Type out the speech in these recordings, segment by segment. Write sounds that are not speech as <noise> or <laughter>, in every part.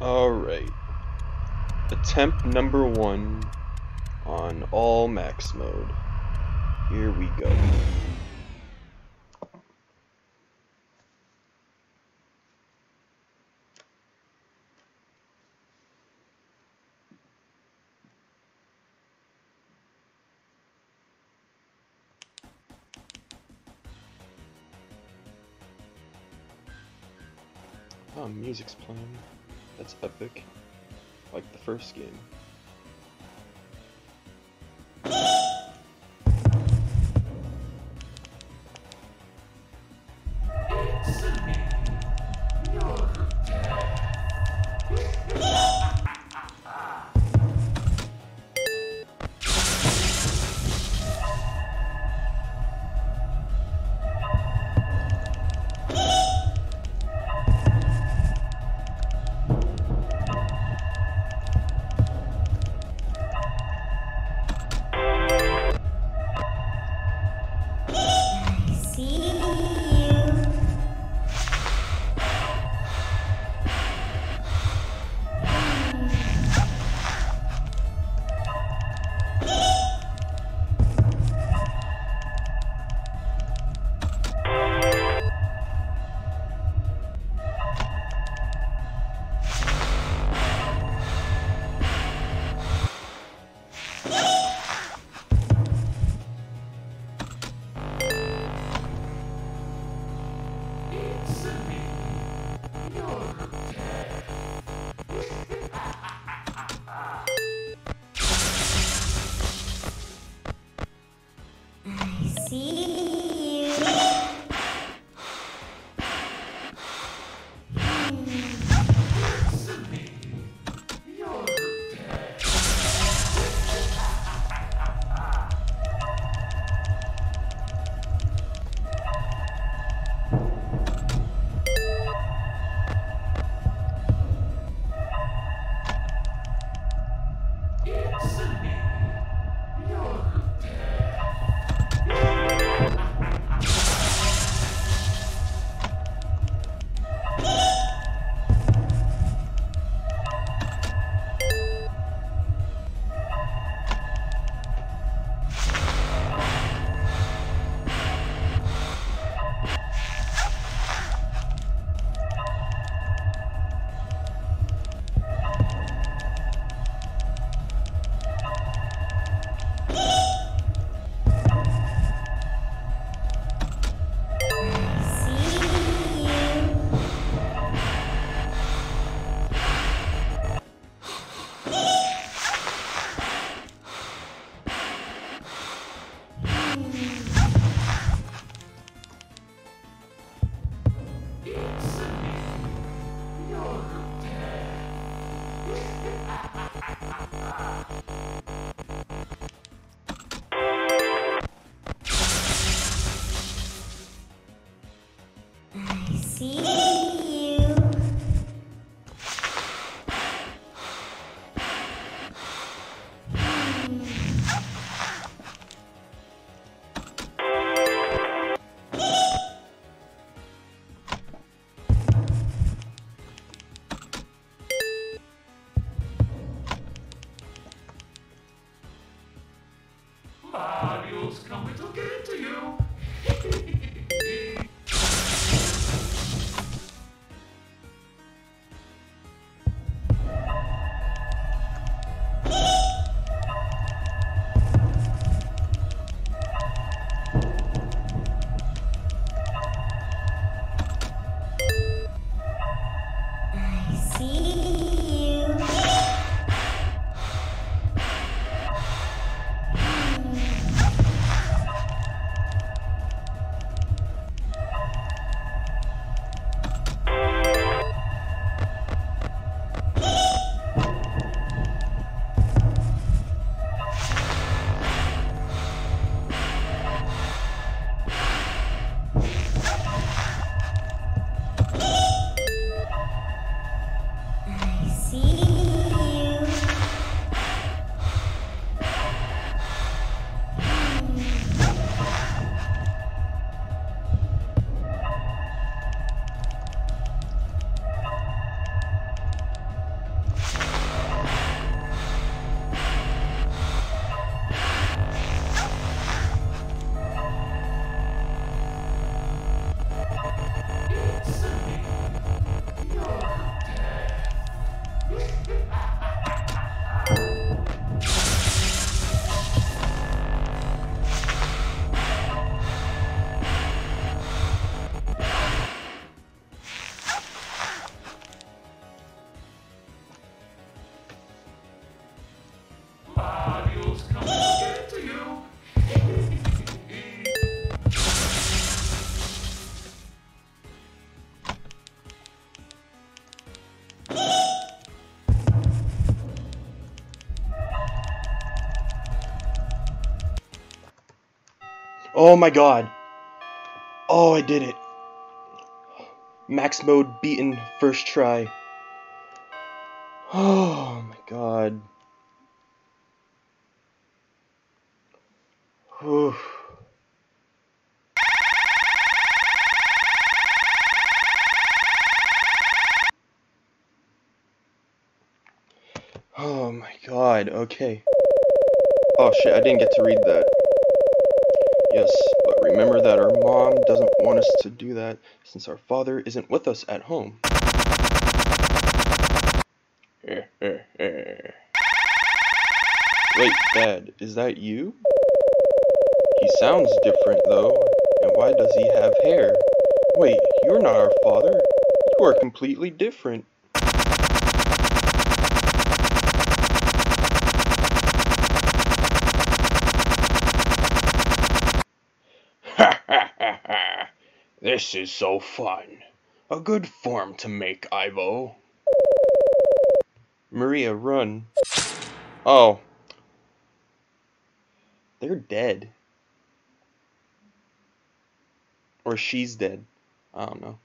Alright. Attempt number one on all max mode. Here we go. Oh, music's playing. That's epic. Like the first game. Oh my god. Oh, I did it. Max mode beaten first try. Oh my god. Whew. Oh my god, okay. Oh shit, I didn't get to read that. That our mom doesn't want us to do that since our father isn't with us at home. Wait, Dad, is that you? He sounds different though, and why does he have hair? Wait, you're not our father. You are completely different. This is so fun. A good form to make, Ivo. Maria, run. Oh. They're dead. Or she's dead. I don't know.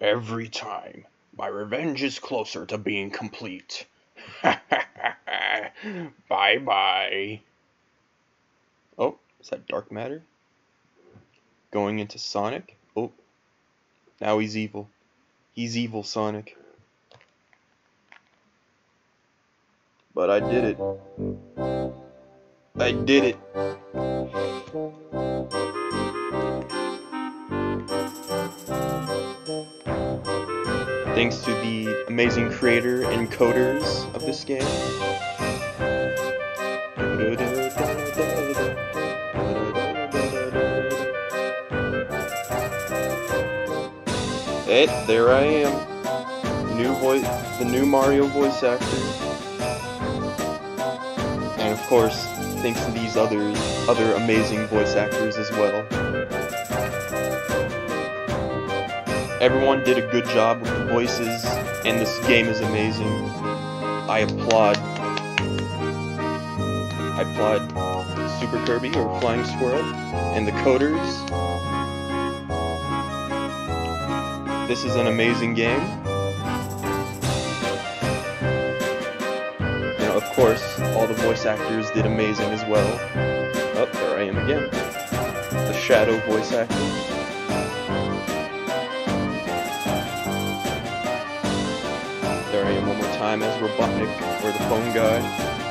Every time, my revenge is closer to being complete. <laughs> Bye bye. Oh, is that dark matter? Going into Sonic? Oh, now he's evil. He's evil, Sonic. But I did it. I did it. Thanks to the amazing creator and coders of this game. Hey, there I am. New voice, the new Mario voice actor. And of course, thanks to these others, other amazing voice actors as well. Everyone did a good job with the voices, and this game is amazing. I applaud. I applaud Super Kirby or Flying Squirrel and the coders. This is an amazing game. You of course, all the voice actors did amazing as well. Oh, there I am again. The Shadow voice actor. Time as Robotnik, or the phone guy.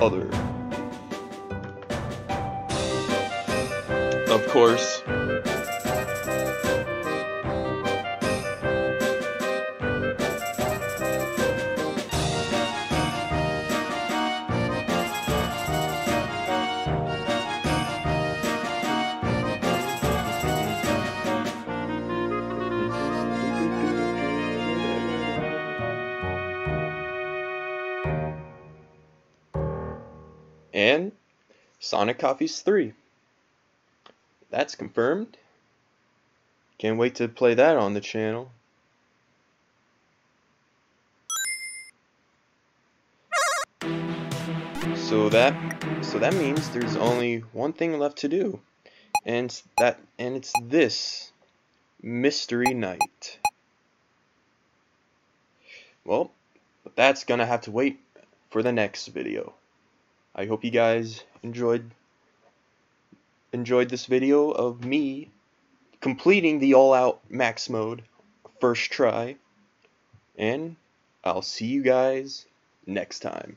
Other. Of course. And Sonic Coffee's 3. That's confirmed. Can't wait to play that on the channel. So that so that means there's only one thing left to do. And that and it's this Mystery Night. Well, but that's gonna have to wait for the next video. I hope you guys enjoyed enjoyed this video of me completing the all-out max mode first try and I'll see you guys next time.